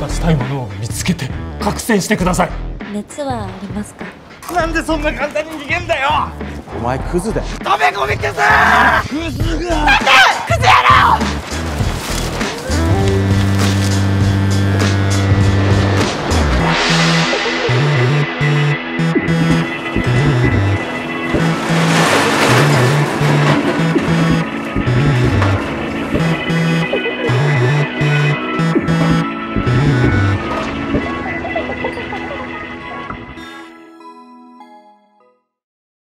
出したいものを見つけて覚醒してください。熱はありますか？なんでそんな簡単に逃げんだよ！お前クズだよ。食べ込み消せ！クズが！